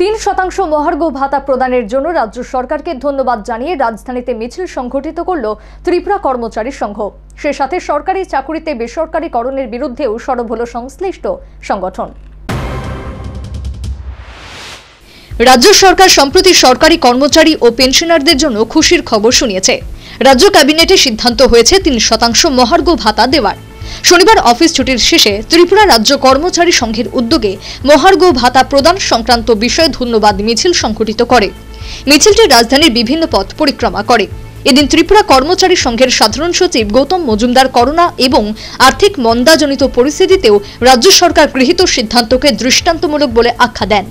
তিন শতাংশ মহার্ঘ ভাতা প্রদানের জন্য রাজ্য সরকারকে ধন্যবাদ জানিয়ে রাজধানীতে মিছিল সংঘটিত করল ত্রিপুরা কর্মচারী সংঘ। সে সাথে সরকারি চাকুরিতে বেসরকারীকরণের বিরুদ্ধেও সরব হল সংশ্লিষ্ট সংগঠন। রাজ্য সরকার সম্প্রতি সরকারি কর্মচারী ও পেনশনারদের জন্য খুশির খবর শুনিয়েছে। রাজ্য ক্যাবিনেটে সিদ্ধান্ত হয়েছে তিন শতাংশ মহার্ঘ ভাতা দেওয়ার। শনিবার অফিস ছুটির শেষে ত্রিপুরা রাজ্য কর্মচারী সংঘের উদ্যোগে মহার্ঘ ভাতা প্রদান সংক্রান্ত বিষয়ে ধন্যবাদ মিছিল সংঘটিত করে। মিছিলটি রাজধানীর বিভিন্ন পথ পরিক্রমা করে। এদিন ত্রিপুরা কর্মচারী সংঘের সাধারণ সচিব গৌতম মজুমদার করোনা এবং আর্থিক মন্দাজনিত পরিস্থিতিতেও রাজ্য সরকার গৃহীত সিদ্ধান্তকে দৃষ্টান্তমূলক বলে আখ্যা দেন।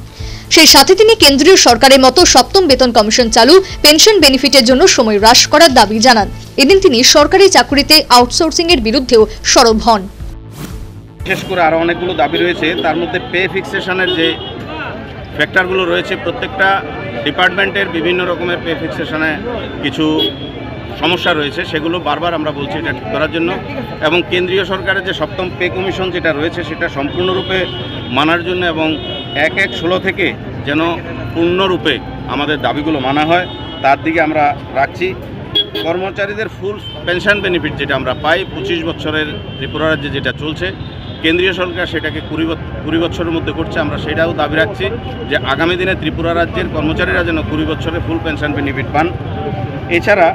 সেই সাথে তিনি কেন্দ্রীয় সরকারের মতো সপ্তম বেতন কমিশন চালু পেনশন বেনিফিটের জন্য সময় হ্রাস করার দাবি জানান। এদিন তিনি সরকারি চাকুরিতে আউটসোর্সিং এর বিরুদ্ধেও সরব হন। বিশেষ করে আরও অনেকগুলো দাবি রয়েছে। তার মধ্যে পে ফিক্সেশনের যে ফ্যাক্টরগুলো রয়েছে, প্রত্যেকটা ডিপার্টমেন্টের বিভিন্ন রকমের পে ফিক্সেশনে কিছু সমস্যা রয়েছে। সেগুলো বারবার আমরা বলছি এটা ঠিক করার জন্য। এবং কেন্দ্রীয় সরকারের যে সপ্তম পে কমিশন যেটা রয়েছে, সেটা সম্পূর্ণরূপে মানার জন্য এবং এক এক ষোলো থেকে যেন পূর্ণরূপে আমাদের দাবিগুলো মানা হয়, তার দিকে আমরা রাখছি। কর্মচারীদের ফুল পেনশন বেনিফিট যেটা আমরা পাই, পঁচিশ বছরের ত্রিপুরা রাজ্যে যেটা চলছে, কেন্দ্রীয় সরকার সেটাকে কুড়ি কুড়ি বছরের মধ্যে করছে, আমরা সেটাও দাবি রাখছি যে আগামী দিনে ত্রিপুরা রাজ্যের কর্মচারীরা যেন কুড়ি বছরে ফুল পেনশন বেনিফিট পান। এছাড়া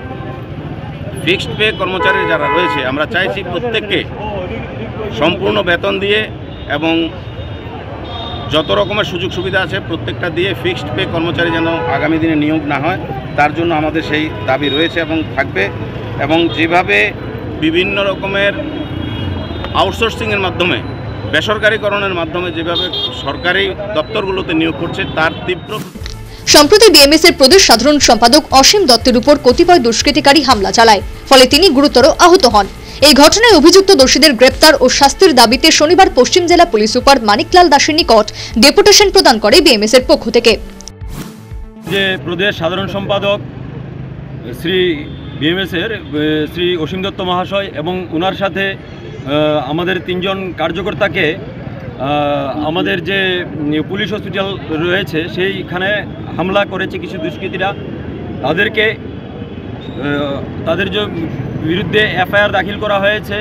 ফিক্সড পে কর্মচারী যারা রয়েছে, আমরা চাইছি প্রত্যেককে সম্পূর্ণ বেতন দিয়ে এবং যত রকমের সুযোগ সুবিধা আছে, প্রত্যেকটা দিয়ে ফিক্সড পে কর্মচারী যেন আগামী দিনে নিয়োগ না হয়, তার জন্য আমাদের সেই দাবি রয়েছে এবং থাকবে। এবং যেভাবে বিভিন্ন রকমের আউটসোর্সিংয়ের মাধ্যমে, বেসরকারীকরণের মাধ্যমে যেভাবে সরকারি দপ্তরগুলোতে নিয়োগ করছে, তার তীব্র সম্প্রতি বিএমএস এর প্রদেশ সাধারণ সম্পাদক অসীম দত্তের উপর কতিপয় দুষ্কৃতিকারী হামলা চালায়, ফলে তিনি গুরুতর আহত হন। এই ঘটনায় অভিযুক্ত দোষীদের গ্রেপ্তার ও শাস্তির দাবিতে শনিবার পশ্চিম জেলা পুলিশ সুপার মানিকলাল দাসের নিকট ডেপুটেশন প্রদান করে বিএমএস এর পক্ষ থেকে। যে প্রদেশ সাধারণ সম্পাদক শ্রী বিএমএসের শ্রী অসীম দত্ত মহাশয় এবং ওনার সাথে আমাদের তিনজন কার্যকর্তাকে আমাদের যে পুলিশ হসপিটাল রয়েছে সেইখানে হামলা করেছে কিছু দুষ্কৃতীরা। তাদেরকে তাদের যে বিরুদ্ধে এফআইআর দাখিল করা হয়েছে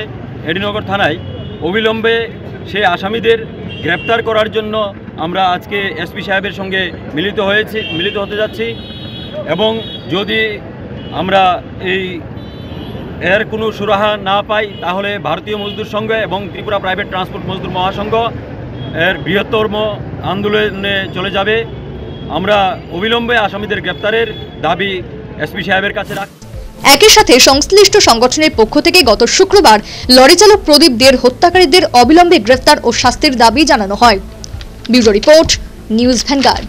এডিনগর থানায়, অবিলম্বে সেই আসামিদের গ্রেপ্তার করার জন্য আমরা আজকে এসপি সাহেবের সঙ্গে মিলিত হয়েছি, মিলিত হতে যাচ্ছি। এবং যদি আমরা এই এর কোনো সুরাহা না পাই, তাহলে ভারতীয় মজদুর সংঘ এবং ত্রিপুরা প্রাইভেট ট্রান্সপোর্ট মজদুর মহাসংঘ এর বৃহত্তম আন্দোলনে চলে যাবে। আমরা অবিলম্বে আসামিদের গ্রেপ্তারের দাবি একই সাথে সংশ্লিষ্ট সংগঠনের পক্ষ থেকে গত শুক্রবার লরি চালক প্রদীপ দের হত্যাকারীদের অবিলম্বে গ্রেফতার ও শাস্তির দাবি জানানো হয়। Bureau report, News Vanguard.